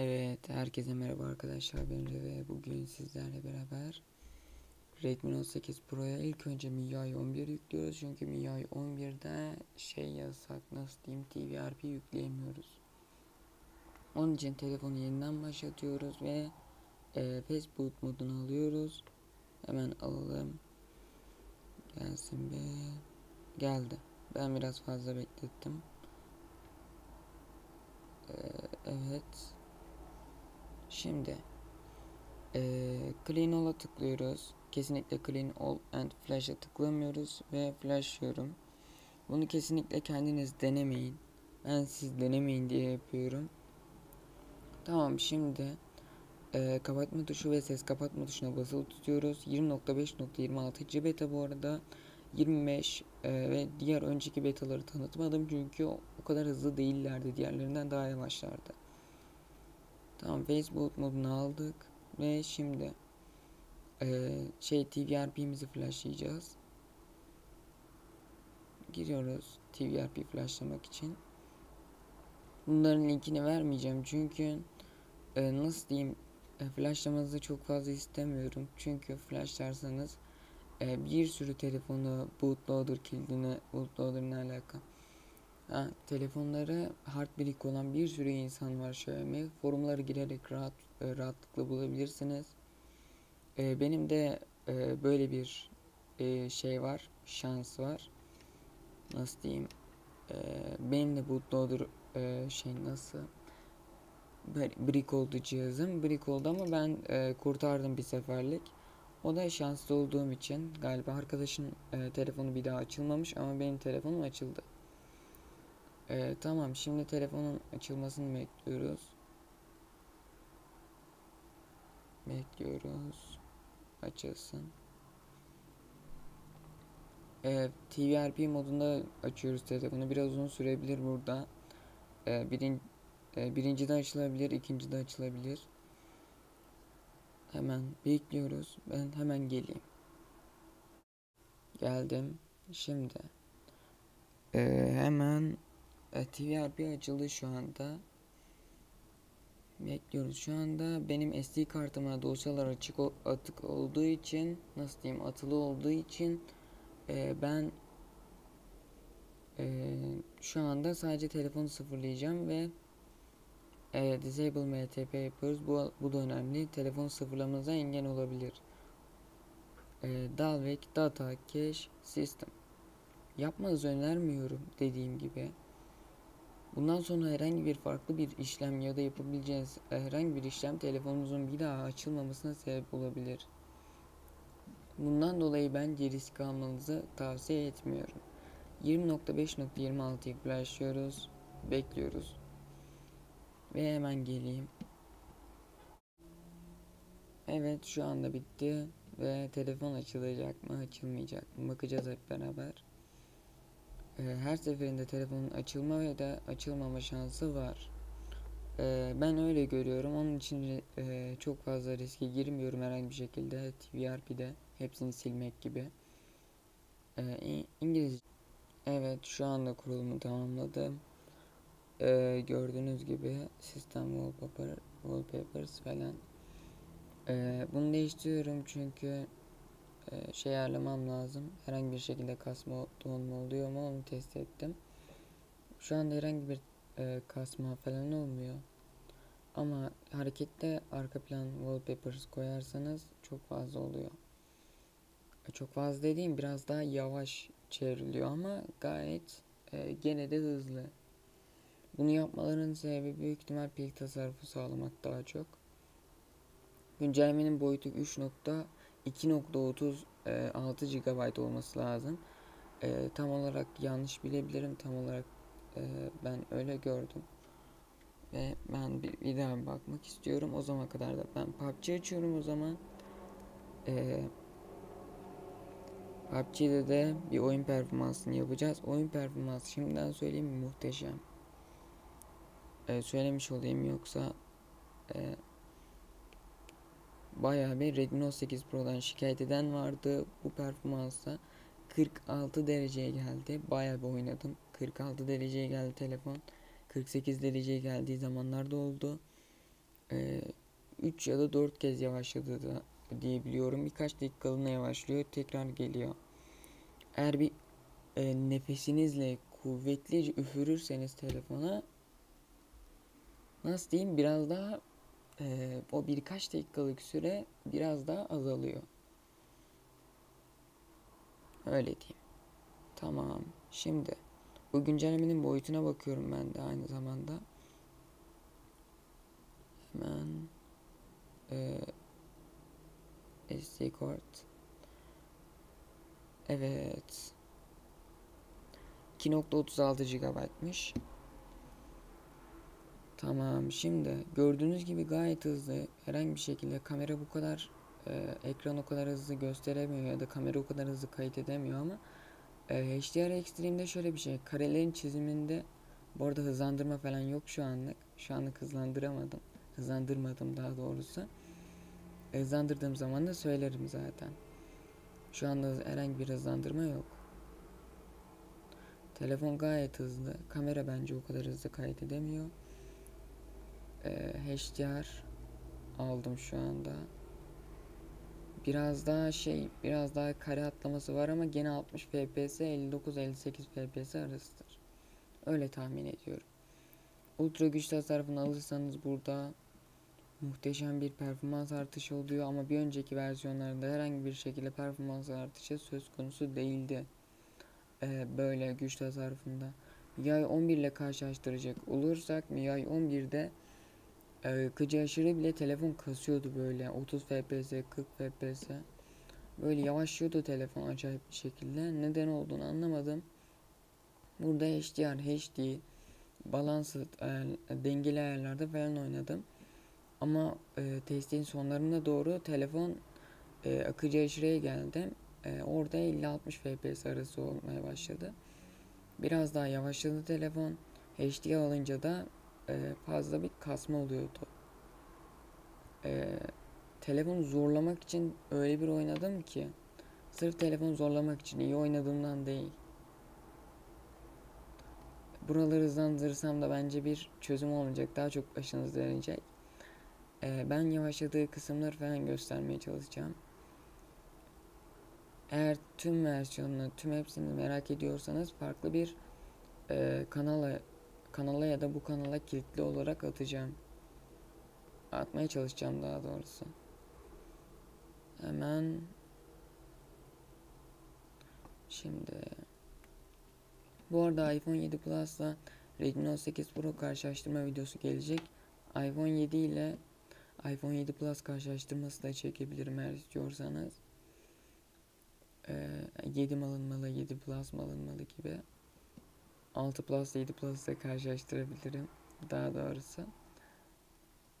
Evet, herkese merhaba arkadaşlar. Ben ve bugün sizlerle beraber Redmi Note 8 Pro'ya ilk önce MIUI 11 yüklüyoruz. Çünkü MIUI 11'de şey yasak, nasıl diyeyim, TVRP yükleyemiyoruz. Onun için telefonu yeniden başlatıyoruz ve e, Facebook modunu alıyoruz. Hemen alalım. Gelsin be. Geldi. Ben biraz fazla beklettim. Ee, evet. Şimdi e, Clean All'a tıklıyoruz. Kesinlikle Clean All and Flash'a tıklamıyoruz ve flashlıyorum. Bunu kesinlikle kendiniz denemeyin. Ben siz denemeyin diye yapıyorum. Tamam şimdi e, kapatma tuşu ve ses kapatma tuşuna basılı tutuyoruz. 20.5.26 beta bu arada 25 e, ve diğer önceki betaları tanıtmadım çünkü o, o kadar hızlı değillerdi. Diğerlerinden daha yavaşlardı. Tamam Facebook modunu aldık ve şimdi e, şey TVRP'mizi flashlayacağız. Giriyoruz TVRP flashlamak için. Bunların linkini vermeyeceğim çünkü e, nasıl diyeyim e, flashlamanızı çok fazla istemiyorum. Çünkü flashlarsanız e, bir sürü telefonu bootloader kilidine bootloader ne alaka? Ha, telefonları hard brick olan bir sürü insan var Xiaomi. Forumlara girerek rahat e, rahatlıkla bulabilirsiniz. E, benim de e, böyle bir e, şey var, şans var. Nasıl diyeyim? E, benim de bootloader e, şey nasıl? Brick oldu cihazım. Brick oldu ama ben e, kurtardım bir seferlik. O da şanslı olduğum için galiba arkadaşın e, telefonu bir daha açılmamış ama benim telefonum açıldı. Ee, tamam şimdi telefonun açılmasını bekliyoruz. Bekliyoruz. Açılsın. Ee, TVRP modunda açıyoruz telefonu. Biraz uzun sürebilir burada. Ee, birin, e, birinci de açılabilir, ikinci de açılabilir. Hemen bekliyoruz. Ben hemen geleyim. Geldim. Şimdi. Ee, hemen e, TVRP açıldı şu anda. Bekliyoruz. Şu anda benim SD kartıma dosyalar açık atık olduğu için nasıl diyeyim atılı olduğu için e, ben e, şu anda sadece telefonu sıfırlayacağım ve e, disable mtp yapıyoruz. Bu, bu da önemli. Telefon sıfırlamanıza engel olabilir. E, Dalvik Data Cache System yapmanızı önermiyorum dediğim gibi. Bundan sonra herhangi bir farklı bir işlem ya da yapabileceğiniz herhangi bir işlem telefonunuzun bir daha açılmamasına sebep olabilir. Bundan dolayı bence risk almanızı tavsiye etmiyorum. 20.5.26'yı flashliyoruz. Bekliyoruz. Ve hemen geleyim. Evet şu anda bitti. Ve telefon açılacak mı açılmayacak mı bakacağız hep beraber. Ee, her seferinde telefonun açılma ve de açılmama şansı var. Ee, ben öyle görüyorum. Onun için e, çok fazla riske girmiyorum herhangi bir şekilde TVRP'de hepsini silmek gibi. Ee, İngilizce. Evet şu anda kurulumu tamamladım. gördüğünüz gibi sistem wallpaper, wallpapers falan. bunu değiştiriyorum çünkü e, şey ayarlamam lazım. Herhangi bir şekilde kasma donma oluyor mu onu test ettim. Şu anda herhangi bir e, kasma falan olmuyor. Ama harekette arka plan wallpapers koyarsanız çok fazla oluyor. E, çok fazla dediğim biraz daha yavaş çevriliyor ama gayet e, gene de hızlı. Bunu yapmaların sebebi büyük ihtimal pil tasarrufu sağlamak daha çok. Güncellemenin boyutu 3. 2.36 GB olması lazım. E, tam olarak yanlış bilebilirim. Tam olarak e, ben öyle gördüm. Ve ben bir, bir daha bakmak istiyorum. O zaman kadar da ben PUBG açıyorum o zaman. E, PUBG'de de bir oyun performansını yapacağız. Oyun performansı şimdiden söyleyeyim muhteşem. E, söylemiş olayım yoksa e, bayağı bir Redmi Note 8 Pro'dan şikayet eden vardı. Bu performansa 46 dereceye geldi. Bayağı bir oynadım. 46 dereceye geldi telefon. 48 dereceye geldiği zamanlarda oldu. 3 ya da 4 kez yavaşladı da diyebiliyorum. Birkaç dakikalığına yavaşlıyor. Tekrar geliyor. Eğer bir e, nefesinizle kuvvetlice üfürürseniz telefona nasıl diyeyim biraz daha e, o birkaç dakikalık süre biraz daha azalıyor. Öyle diyeyim. Tamam. Şimdi bu güncellemenin boyutuna bakıyorum ben de aynı zamanda. Hemen e, SD kart. Evet. 2.36 GB'mış. Tamam şimdi gördüğünüz gibi gayet hızlı herhangi bir şekilde kamera bu kadar e, ekran o kadar hızlı gösteremiyor ya da kamera o kadar hızlı kayıt edemiyor ama e, HDR Extreme'de şöyle bir şey karelerin çiziminde bu arada hızlandırma falan yok şu anlık şu anlık hızlandıramadım hızlandırmadım daha doğrusu. E, hızlandırdığım zaman da söylerim zaten. Şu anda herhangi bir hızlandırma yok. Telefon gayet hızlı kamera bence o kadar hızlı kayıt edemiyor e, HDR aldım şu anda biraz daha şey biraz daha kare atlaması var ama gene 60 fps 59-58 fps arasıdır. Öyle tahmin ediyorum. Ultra güç tasarrufunu alırsanız burada muhteşem bir performans artışı oluyor ama bir önceki versiyonlarında herhangi bir şekilde performans artışı söz konusu değildi. Ee, böyle güç tasarrufunda. MIUI 11 ile karşılaştıracak olursak MIUI 11'de e, gıcı aşırı bile telefon kasıyordu böyle. 30 fps 40 fps böyle yavaşlıyordu telefon acayip bir şekilde. Neden olduğunu anlamadım. Burada HDR HD balansı e, dengeli ayarlarda falan oynadım. Ama e, testin sonlarına doğru telefon e, akıcı aşırıya geldi. E, orada 50-60 fps arası olmaya başladı. Biraz daha yavaşladı telefon. HD alınca da e, fazla bir kasma oluyordu. E, telefonu zorlamak için öyle bir oynadım ki sırf telefonu zorlamak için iyi oynadığımdan değil. Buraları hızlandırırsam da bence bir çözüm olmayacak. Daha çok başınız dönecek. E, ben yavaşladığı kısımları falan göstermeye çalışacağım. Eğer tüm versiyonunu, tüm hepsini merak ediyorsanız farklı bir e, kanala kanala ya da bu kanala kilitli olarak atacağım. Atmaya çalışacağım daha doğrusu. Hemen şimdi bu arada iPhone 7 Plus'la Redmi Note 8 Pro karşılaştırma videosu gelecek. iPhone 7 ile iPhone 7 Plus karşılaştırması da çekebilirim eğer istiyorsanız. Ee, 7 mi alınmalı, 7 Plus mı alınmalı gibi. 6 Plus 7 Plus ile karşılaştırabilirim. Daha doğrusu.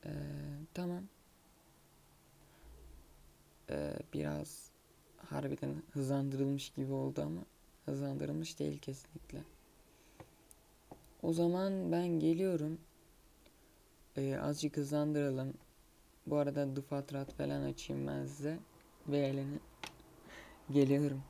Ee, tamam. Ee, biraz harbiden hızlandırılmış gibi oldu ama hızlandırılmış değil kesinlikle. O zaman ben geliyorum. Ee, azıcık hızlandıralım. Bu arada Dufatrat falan açayım ben size. Ve eğlenin. Geliyorum.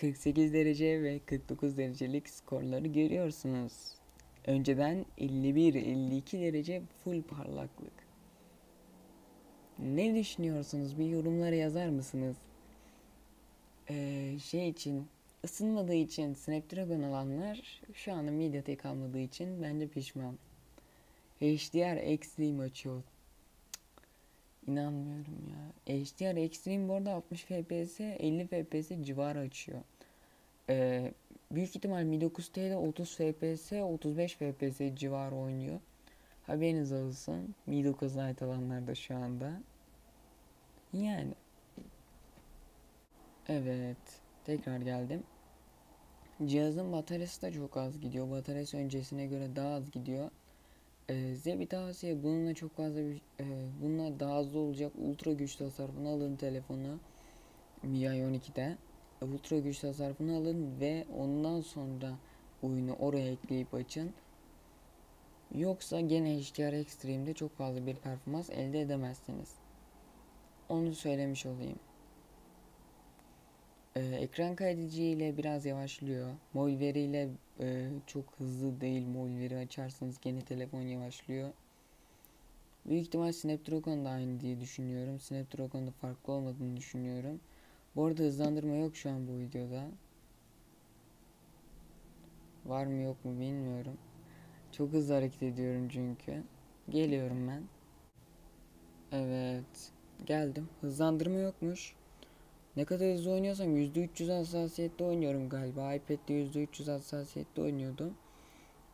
48 derece ve 49 derecelik skorları görüyorsunuz. Önceden 51-52 derece full parlaklık. Ne düşünüyorsunuz? Bir yorumlara yazar mısınız? Ee, şey için ısınmadığı için Snapdragon alanlar şu anda Mediatek almadığı için bence pişman. HDR Extreme açıyor. İnanmıyorum ya. HDR Extreme bu arada 60 FPS 50 FPS civarı açıyor. Ee, büyük ihtimal Mi 9T'de 30 FPS 35 FPS civarı oynuyor. Haberiniz olsun. Mi 9 Lite alanlarda şu anda. Yani. Evet. Tekrar geldim. Cihazın bataryası da çok az gidiyor. Bataryası öncesine göre daha az gidiyor. Ee, size bir tavsiye bununla çok fazla bir, e, bununla daha hızlı olacak ultra güç tasarrufunu alın telefonu MIUI 12'de ultra güç tasarrufunu alın ve ondan sonra oyunu oraya ekleyip açın. Yoksa gene HDR Extreme'de çok fazla bir performans elde edemezsiniz. Onu söylemiş olayım. Ee, ekran kaydedici ile biraz yavaşlıyor. Mol veriyle e, çok hızlı değil. Mol veri açarsanız gene telefon yavaşlıyor. Büyük ihtimal Snapdragon da aynı diye düşünüyorum. Snapdragon'da farklı olmadığını düşünüyorum. Bu arada hızlandırma yok şu an bu videoda. Var mı yok mu bilmiyorum. Çok hızlı hareket ediyorum çünkü. Geliyorum ben. Evet. Geldim. Hızlandırma yokmuş. Ne kadar hızlı oynuyorsam %300 hassasiyette oynuyorum galiba. iPad'de %300 hassasiyette oynuyordum.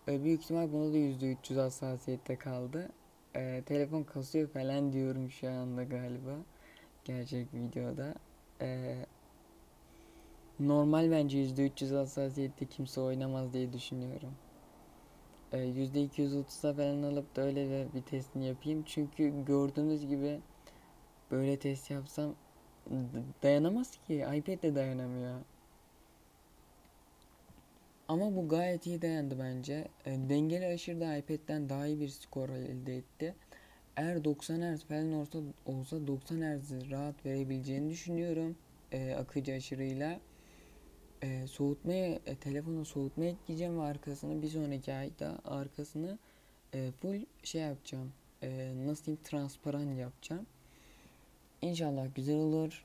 Ee, büyük ihtimal bunda da %300 hassasiyette kaldı. Ee, telefon kasıyor falan diyorum şu anda galiba. Gerçek videoda. Ee, normal bence %300 hassasiyette kimse oynamaz diye düşünüyorum. Ee, %230'a falan alıp da öyle de bir testini yapayım. Çünkü gördüğünüz gibi böyle test yapsam dayanamaz ki. iPad de dayanamıyor. Ama bu gayet iyi dayandı bence. E, dengeli aşırıda iPad'den daha iyi bir skor elde etti. Eğer 90 Hz falan olsa, olsa 90 Hz'i rahat verebileceğini düşünüyorum. E, akıcı aşırıyla. E, soğutmaya, e, telefonu soğutmaya ekleyeceğim ve arkasını bir sonraki ayda arkasını e, full şey yapacağım. E, nasıl diyeyim transparan yapacağım. İnşallah güzel olur.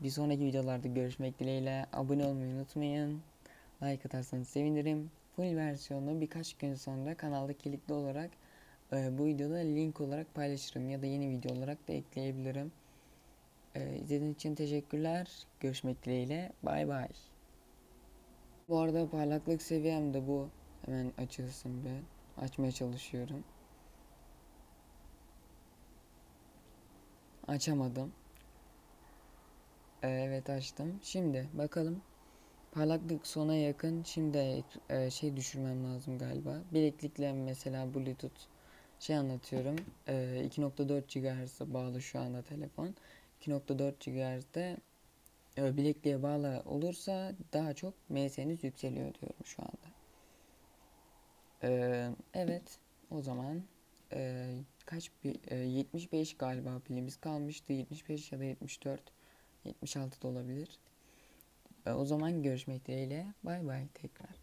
Bir sonraki videolarda görüşmek dileğiyle. Abone olmayı unutmayın. Like atarsanız sevinirim. Full versiyonu birkaç gün sonra kanalda kilitli olarak e, bu videoda link olarak paylaşırım ya da yeni video olarak da ekleyebilirim. E, izlediğiniz için teşekkürler. Görüşmek dileğiyle. Bay bay. Bu arada parlaklık seviyem de bu. Hemen açılsın bir. Açmaya çalışıyorum. Açamadım. Ee, Evet açtım. Şimdi bakalım. Parlaklık sona yakın. Şimdi e, şey düşürmem lazım galiba. Bileklikle mesela Bluetooth şey anlatıyorum. E, 2.4 GHz'e bağlı şu anda telefon. 2.4 GHz'de e, bilekliğe bağlı olursa daha çok MS'niz yükseliyor diyorum şu anda. E, evet. O zaman e, kaç e, 75 galiba pilimiz kalmıştı. 75 ya da 74. 76 da olabilir. E, o zaman görüşmek dileğiyle. Bay bay tekrar.